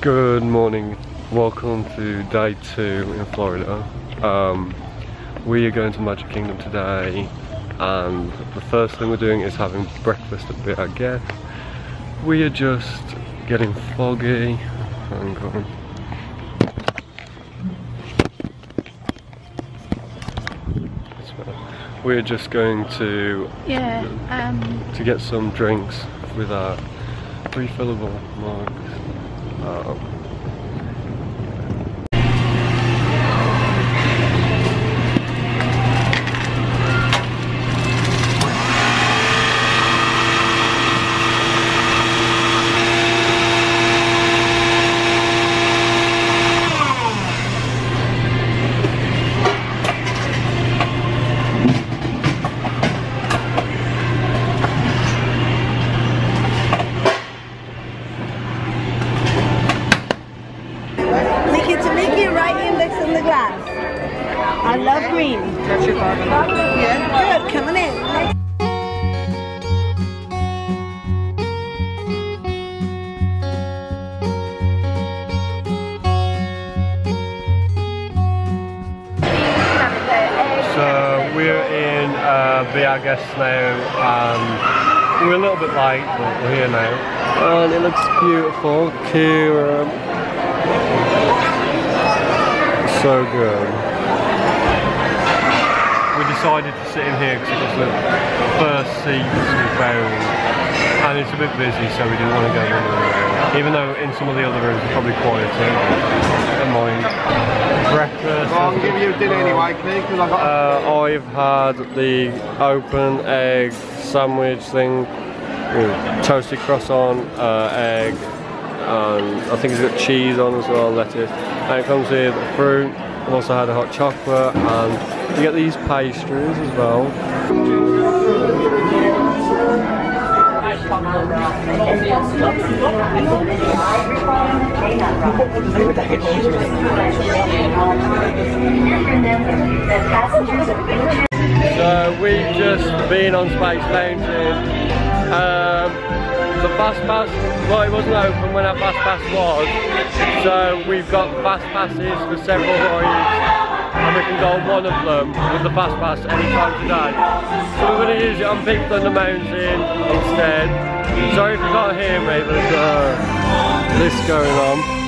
Good morning, welcome to day two in Florida. Um, we are going to Magic Kingdom today and the first thing we're doing is having breakfast at Be Our Guest. We are just getting foggy. Hang on. We're just going to Yeah, um, to get some drinks with our refillable mugs. Um, Lick it to Mickey, right index in the glass. I love green. That's your garden. Yeah, good, coming in. So we're in uh, Be Our Guest now. Um, we're a little bit late, but we're here now. And it looks beautiful. Kira. So good. Decided to sit in here because it was the first seats we found. And it's a bit busy, so we didn't want to go in the room. Even though in some of the other rooms it's probably quieter. Mind. Breakfast. I'll give you dinner anyway, Keith, because I've got Uh, I've had the open egg sandwich thing, with toasted croissant, uh, egg, and I think it's got cheese on as well, lettuce. And it comes with fruit. I've also had a hot chocolate, and you get these pastries as well. So we've just been on Space Mountain. Fast pass, well it wasn't open when our fast pass was. So we've got fast passes for several rides and we can go on one of them with the fast pass anytime today. So we're going to use it on Big Thunder Mountain instead. Sorry if you can't hear me, but there's uh, this going on.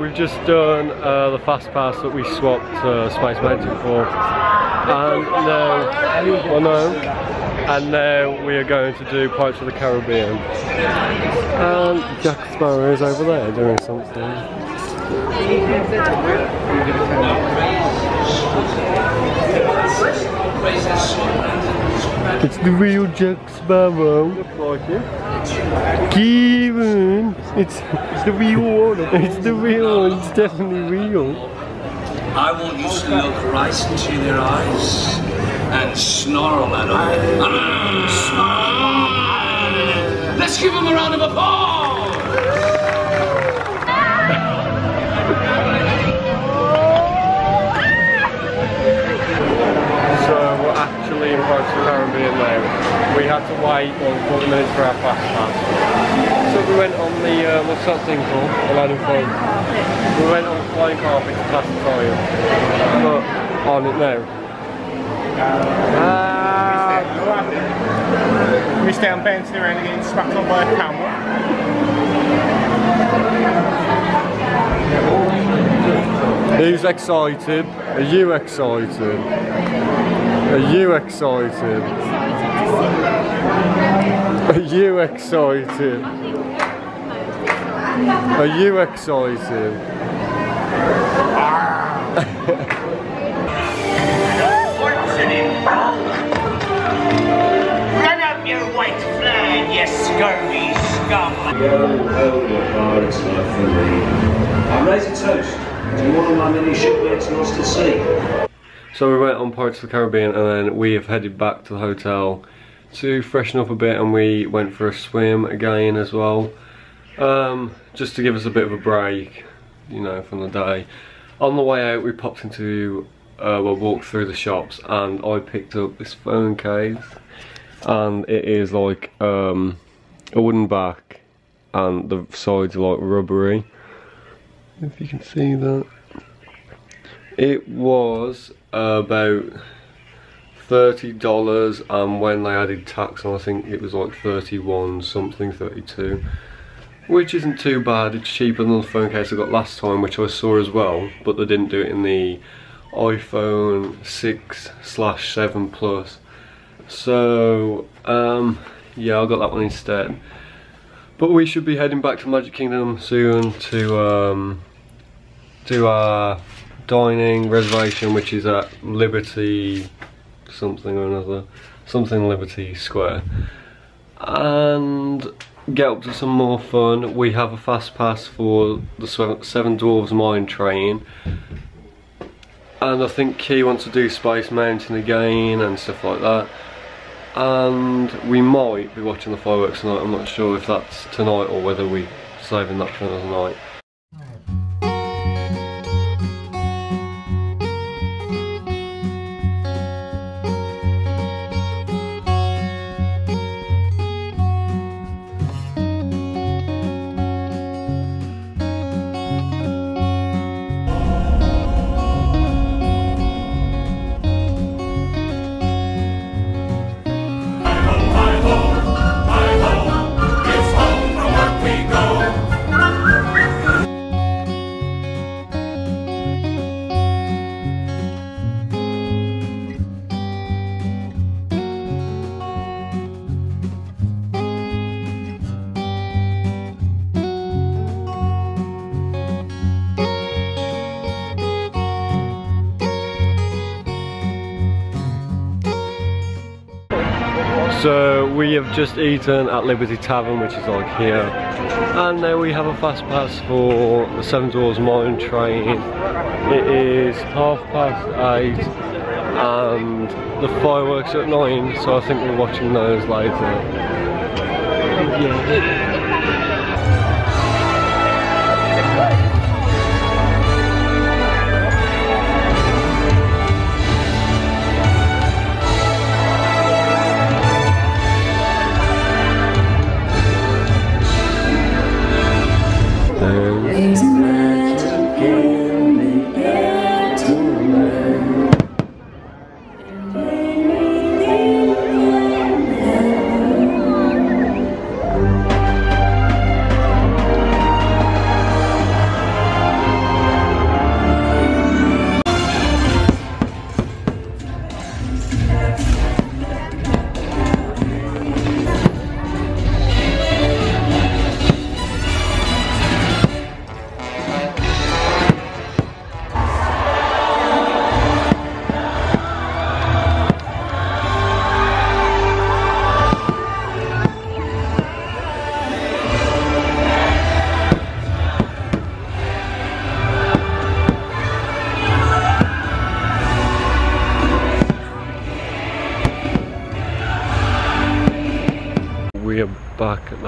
We've just done uh, the fast pass that we swapped uh, Space Mountain for, and now, well no, and now we are going to do Pirates of the Caribbean. And Jack Sparrow is over there doing something. It's the real Jack Sparrow. Like it. It's, it's the real one. It's the real one. It's definitely real. I want you to look right into their eyes and snarl at them. Snarl. Let's give them a round of applause. That thing called? Aladdin Flight. We went on the flying carpet to the time. But on it now. Ah. Missed out on bouncing around and getting smacked on by a camel. Who's excited? Are you excited? Are you excited? Are you excited? Are you excited? Run up your white flag, you scurvy scum! I'm ready to toast. Do you want my mini shipmates lost at sea? So we went on Pirates of the Caribbean and then we have headed back to the hotel to freshen up a bit and we went for a swim again as well. Um, just to give us a bit of a break, you know, from the day. On the way out we popped into, uh, well walked through the shops and I picked up this phone case and it is like um, a wooden back and the sides are like rubbery. If you can see that. It was about thirty dollars, and when they added tax I think it was like thirty-one something, thirty-two, which isn't too bad. It's cheaper than the phone case I got last time, which I saw as well, but they didn't do it in the iPhone six slash seven plus. So um, yeah, I got that one instead. But we should be heading back to Magic Kingdom soon to um, do our dining reservation, which is at Liberty something or another, something Liberty Square, and get up to some more fun. We have a fast pass for the Seven Dwarves Mine Train, and I think Key wants to do Space Mountain again and stuff like that. And we might be watching the fireworks tonight. I'm not sure if that's tonight or whether we saving that for another night. So we have just eaten at Liberty Tavern, which is like here, and now we have a fast pass for the Seven Dwarfs Mine Train. It is half past eight, and the fireworks are at nine, so I think we're watching those later. Yeah. There's magic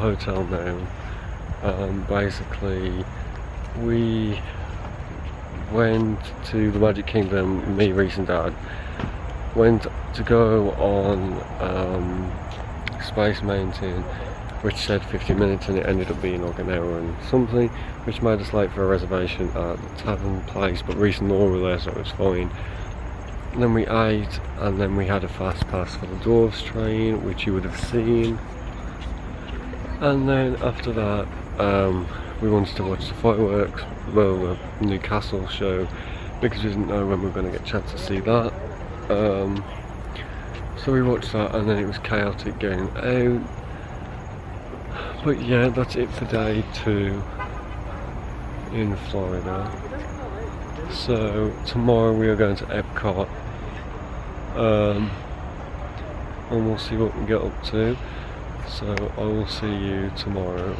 hotel now. Um, basically, we went to the Magic Kingdom, me, Reese and Dad, went to go on um, Space Mountain, which said 50 minutes and it ended up being like an hour and something, which made us late for a reservation at the Tavern Place, but Reese and Laura were there so it was fine. then we ate, and then we had a fast pass for the Dwarfs train, which you would have seen. And then after that, um, we wanted to watch the fireworks, well, the Newcastle show, because we didn't know when we were going to get a chance to see that. Um, so we watched that, and then it was chaotic going out. But yeah, that's it for day two in Florida. So tomorrow we are going to Epcot. Um, and we'll see what we get up to. So I will see you tomorrow.